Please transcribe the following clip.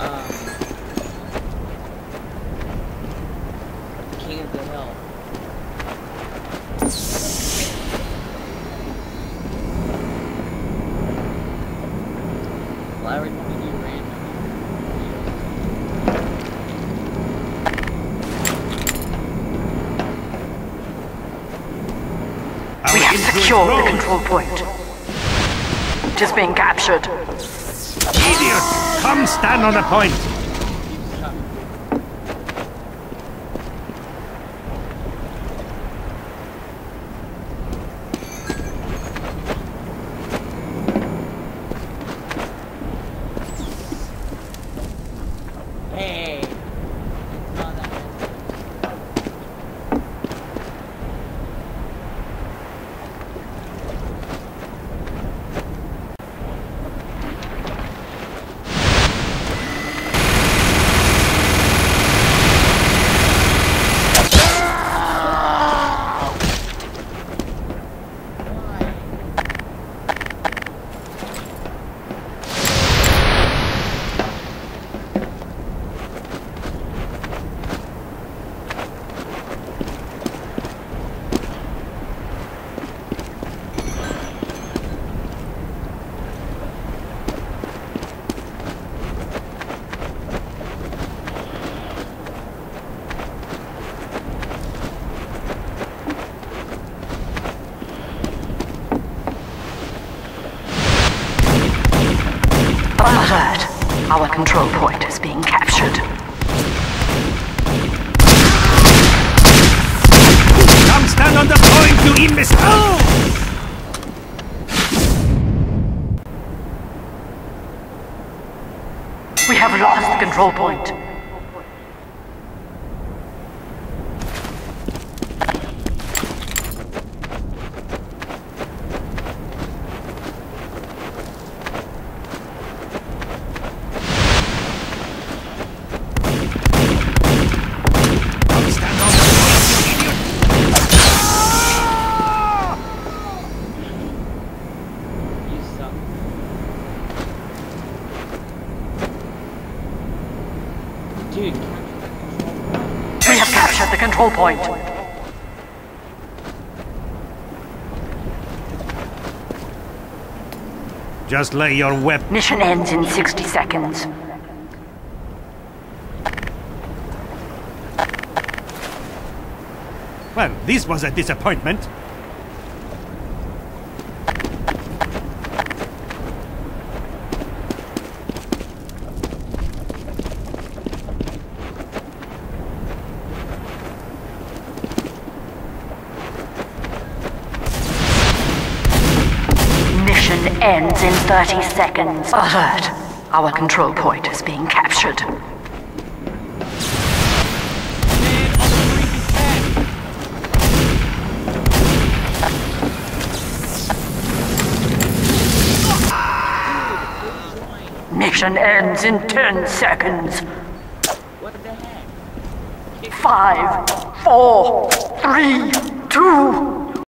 um, the King of the Hill. Well, I random. We have secured the control point. It is being captured. Idiot! Come stand on the point! Alert! Our control point is being captured. Come stand on the point, you imbecile! We have lost the control point. We have captured the control point. Just lay your weapon. Mission ends in 60 seconds. Well, this was a disappointment. Mission ends in 30 seconds. Alert! Our control point is being captured. Mission ends in 10 seconds. Five, four, three, two,